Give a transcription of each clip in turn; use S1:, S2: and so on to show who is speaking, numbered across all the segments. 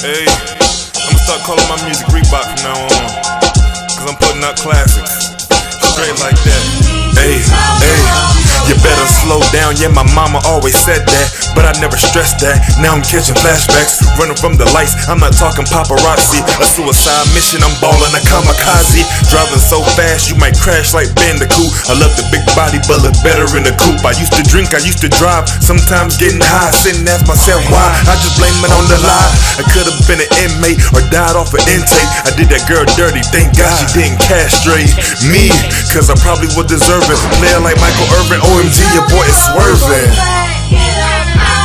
S1: Hey, I'ma start calling my music Reebok from now on. Cause I'm putting out classics. Straight like that. Hey, hey. You better slow down, yeah, my mama always said that, but I never stressed that. Now I'm catching flashbacks, running from the lights. I'm not talking paparazzi, a suicide mission. I'm balling a kamikaze, driving so fast you might crash like Bandicoot. I love the big body, but look better in the coupe. I used to drink, I used to drive, sometimes getting high, sitting ask myself why. I just blame it on the lie. I could have been an inmate or died off an intake. I did that girl dirty, thank God she didn't castrate me, cause I probably would deserve it. Player like Michael Irvin, OMG, your boy is swerving.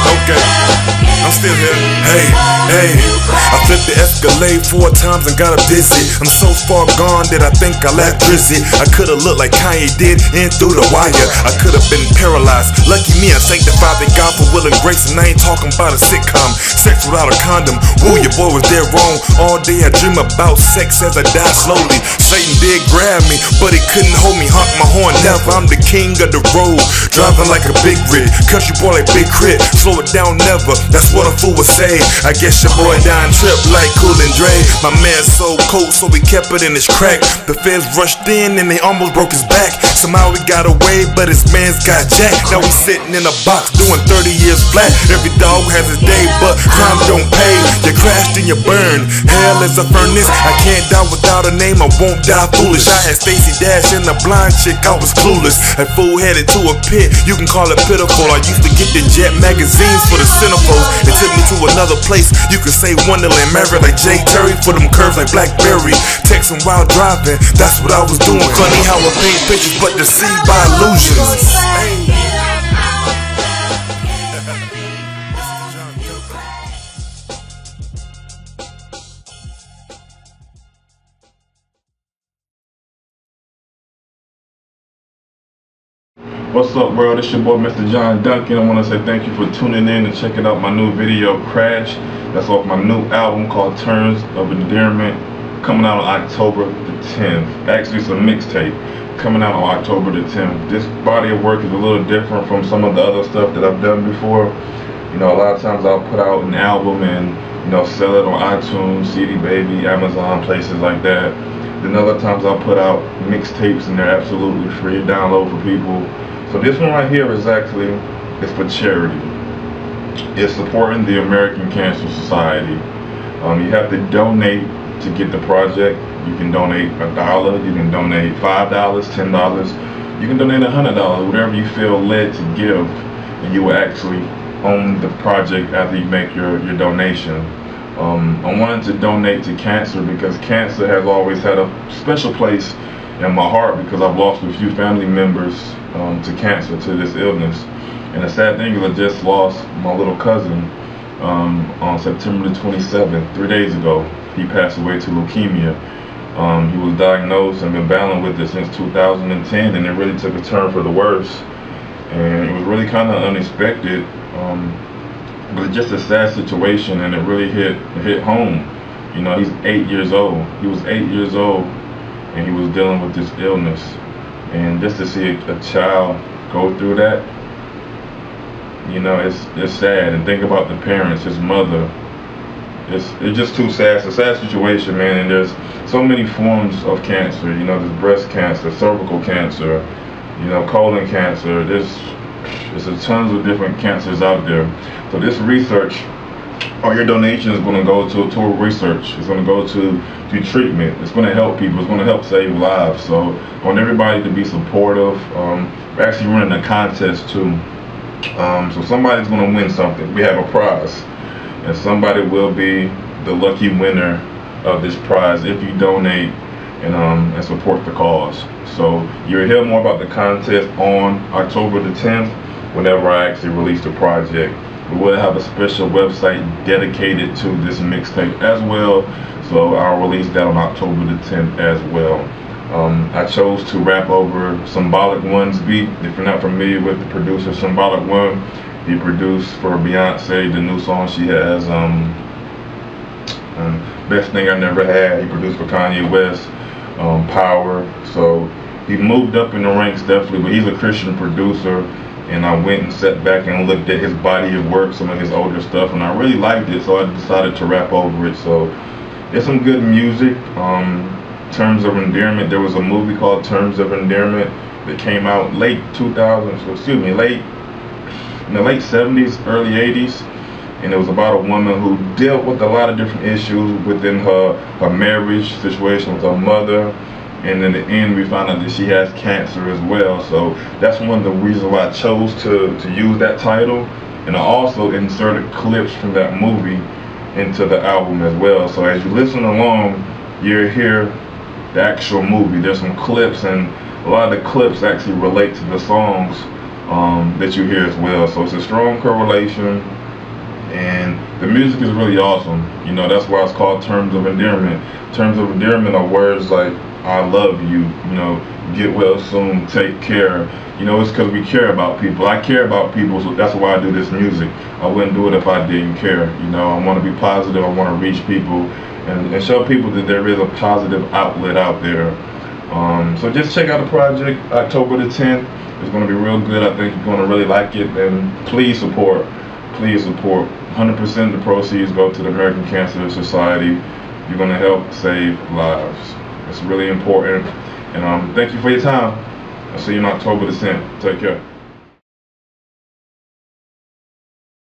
S1: Okay, I'm still here. Hey, hey, I flipped the Escalade four times and got a busy. I'm so far gone that I think I laughed drizzy. I could've looked like Kanye did in through the wire. I could've been paralyzed. Lucky me, I sanctified the God for will and grace, and I ain't talking about a sitcom. Sex without a condom. Woo, your boy was dead wrong. All day I dream about sex as I die slowly. Satan did grab me, but he couldn't hold me. Honk my horn, never. I'm the king of the road, driving like a big rig. Country boy like Big K.R.I.T., slow down never. That's what a fool would say. I guess your boy dying trip like Cool and Dre. My man sold coke, so we kept it in his crack. The feds rushed in and they almost broke his back. Somehow he got away, but his man's got jacked. Now we sitting in a box doing 30 years flat. Every dog has his day, but crime don't pay. You crashed and you burned. Hell is a furnace. I can't die without a name. I won't die foolish. I had Stacey Dash and a blind chick. I was clueless. A fool headed to a pit. You can call it pitiful. I used to get the Jet for the centerfolds. It took me to another place. You could say Wonderland, married like Jay Terry for them curves like Blackberry. Texting while driving, that's what I was doing. Funny how I paint pictures, but deceived by illusions.
S2: What's up world, it's your boy Mr. John Duncan. I want to say thank you for tuning in and checking out my new video, Crash. That's off my new album called Terms of Endearment, coming out on October the 10th. Actually, it's a mixtape coming out on October the 10th. This body of work is a little different from some of the other stuff that I've done before. You know, a lot of times I'll put out an album and, you know, sell it on iTunes, CD Baby, Amazon, places like that. Then other times I'll put out mixtapes and they're absolutely free to download for people so this one right here is actually, it's for charity. It's supporting the American Cancer Society. Um, you have to donate to get the project. You can donate a dollar, you can donate five dollars, ten dollars, you can donate a hundred dollars, whatever you feel led to give, and you will actually own the project after you make your, your donation. Um, I wanted to donate to cancer because cancer has always had a special place in my heart because I've lost a few family members um, to cancer, to this illness. And the sad thing is I just lost my little cousin um, on September the 27th, three days ago. He passed away to leukemia. Um, he was diagnosed and been battling with it since 2010 and it really took a turn for the worse. And it was really kind of unexpected. Um, but it's just a sad situation and it really hit, hit home. You know, he's eight years old. He was eight years old and he was dealing with this illness. And just to see a, a child go through that, you know, it's it's sad. And think about the parents, his mother. It's it's just too sad. It's a sad situation, man. And there's so many forms of cancer. You know, there's breast cancer, cervical cancer, you know, colon cancer. There's there's tons of different cancers out there. So this research all your donation is going to go to, to research. It's going to go to, to treatment. It's going to help people. It's going to help save lives. So I want everybody to be supportive. Um, we're actually running a contest too. Um, so somebody's going to win something. We have a prize. And somebody will be the lucky winner of this prize if you donate and, um, and support the cause. So you'll hear more about the contest on October the 10th whenever I actually release the project. We will have a special website dedicated to this mixtape as well. So I'll release that on October the 10th as well. Um, I chose to rap over Symbolyc One's beat. If you're not familiar with the producer Symbolyc One, he produced for Beyonce the new song she has, um, um, Best Thing I Never Had. He produced for Kanye West, um, Power. So he moved up in the ranks definitely, but he's a Christian producer and I went and sat back and looked at his body of work, some of his older stuff, and I really liked it, so I decided to rap over it. So it's some good music. Um, Terms of Endearment. There was a movie called Terms of Endearment that came out late 2000s. Excuse me, late in the late 70s, early 80s, and it was about a woman who dealt with a lot of different issues within her her marriage situation with her mother. And in the end, we found out that she has cancer as well. So that's one of the reasons why I chose to, to use that title. And I also inserted clips from that movie into the album as well. So as you listen along, you'll hear the actual movie. There's some clips, and a lot of the clips actually relate to the songs um, that you hear as well. So it's a strong correlation, and the music is really awesome. You know, that's why it's called Terms of Endearment. Terms of Endearment are words like I love you, you know, get well soon, take care. You know, it's because we care about people. I care about people, so that's why I do this music. I wouldn't do it if I didn't care. You know, I want to be positive. I want to reach people and, and show people that there is a positive outlet out there. Um, so just check out the project October the 10th. It's going to be real good. I think you're going to really like it. And please support. Please support. 100% of the proceeds go to the American Cancer Society. You're going to help save lives. It's really important. And um, thank you for your time. I'll see you in October the 10th. Take care.